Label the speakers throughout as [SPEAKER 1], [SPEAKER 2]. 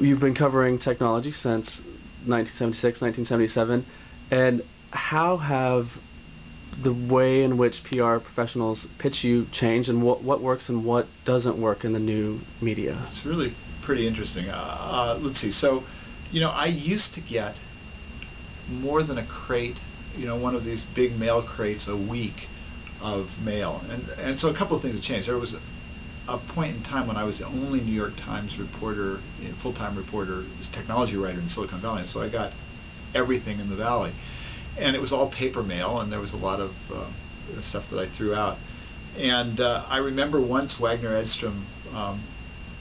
[SPEAKER 1] You've been covering technology since 1976, 1977, and how have the way in which PR professionals pitch you changed, and what what works and what doesn't work in the new media?
[SPEAKER 2] It's really pretty interesting. Uh, uh, let's see. So, you know, I used to get more than a crate, you know, one of these big mail crates a week of mail, and and so a couple of things have changed. There was a point in time when I was the only New York Times reporter, full-time reporter, technology writer in Silicon Valley, so I got everything in the Valley. And it was all paper mail, and there was a lot of uh, stuff that I threw out. And uh, I remember once Waggener Edstrom um,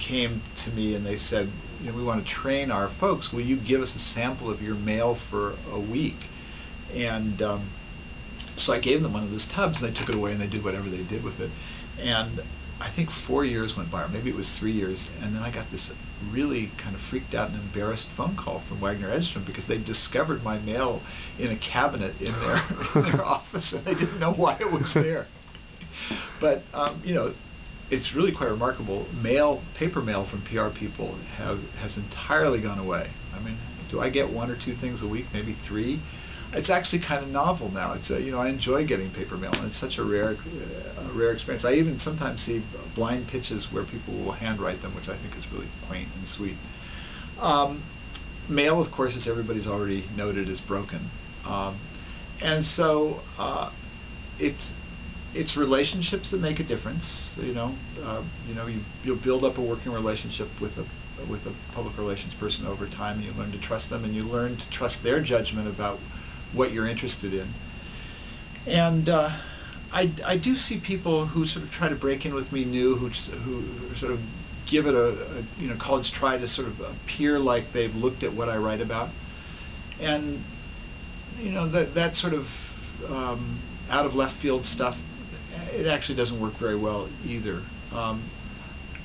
[SPEAKER 2] came to me and they said, you know, we want to train our folks. Will you give us a sample of your mail for a week? And um, so I gave them one of those tubs, and they took it away and they did whatever they did with it. And I think four years went by, or maybe it was three years, and then I got this really kind of freaked out and embarrassed phone call from Waggener Edstrom because they discovered my mail in a cabinet in their in their office, and they didn't know why it was there. But um, you know, it's really quite remarkable. Mail, paper mail from PR people have has entirely gone away. I mean, do I get one or two things a week, maybe three? It's actually kind of novel now. It's a, you know I enjoy getting paper mail, and it's such a rare, uh, rare experience. I even sometimes see blind pitches where people will handwrite them, which I think is really quaint and sweet. Um, mail, of course, as everybody's already noted, is broken, um, and so uh, it's it's relationships that make a difference. You know, uh, you know, you you'll build up a working relationship with a with a public relations person over time, and you learn to trust them, and you learn to trust their judgment about what you're interested in. And uh, I, I do see people who sort of try to break in with me new, who, who sort of give it a, a you know college try to sort of appear like they've looked at what I write about, and you know that that sort of um, out of left field stuff, it actually doesn't work very well either. Um,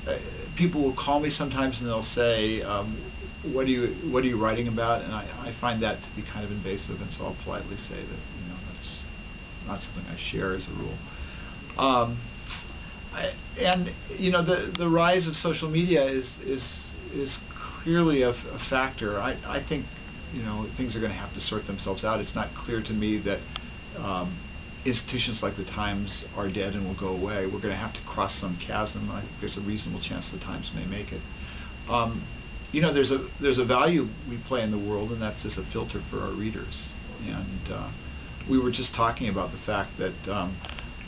[SPEAKER 2] uh, people will call me sometimes and they'll say, um, what are you what are you writing about? And I, I find that to be kind of invasive, and so I'll politely say that you know that's not something I share as a rule. Um, I, and you know the the rise of social media is is is clearly a, a factor. I I think you know things are going to have to sort themselves out. It's not clear to me that. Um, institutions like the Times are dead and will go away. We're going to have to cross some chasm. I think there's a reasonable chance the Times may make it. Um, you know, there's a there's a value we play in the world, and that's as a filter for our readers. And uh, we were just talking about the fact that um,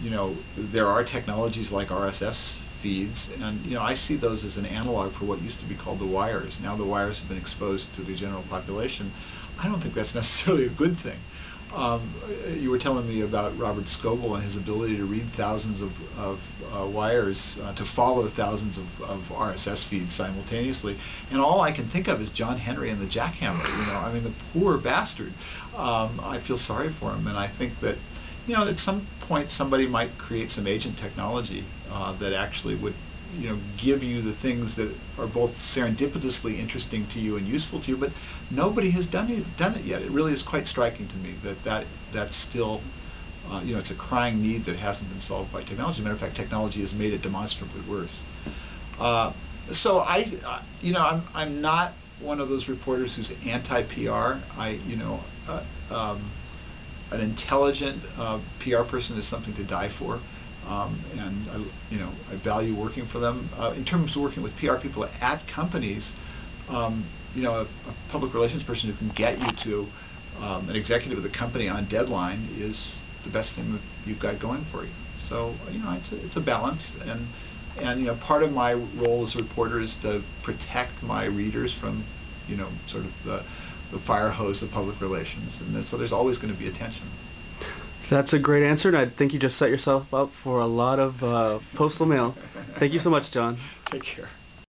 [SPEAKER 2] you know there are technologies like RSS feeds, and you know I see those as an analog for what used to be called the wires. Now the wires have been exposed to the general population. I don't think that's necessarily a good thing. Um, you were telling me about Robert Scoble and his ability to read thousands of, of uh, wires, uh, to follow thousands of, of, RSS feeds simultaneously, and all I can think of is John Henry and the Jackhammer. You know, I mean, the poor bastard. Um, I feel sorry for him, and I think that, you know, at some point somebody might create some agent technology uh, that actually would you know give you the things that are both serendipitously interesting to you and useful to you but nobody has done it done it yet. It really is quite striking to me that that that's still uh, you know it's a crying need that hasn't been solved by technology. Matter of fact technology has made it demonstrably worse. Uh, so I uh, you know I'm I'm not one of those reporters who's anti-PR I you know uh, um, an intelligent uh, PR person is something to die for um, and I, you know, I value working for them. Uh, in terms of working with PR people at companies, um, you know, a, a, public relations person who can get you to um, an executive of the company on deadline is the best thing that you've got going for you. So, you know, it's a, it's a balance, and and you know, part of my role as a reporter is to protect my readers from, you know, sort of the the fire hose of public relations, and so there's always going to be a tension.
[SPEAKER 1] That's a great answer, and I think you just set yourself up for a lot of uh, postal mail. Thank you so much, John.
[SPEAKER 2] Take care.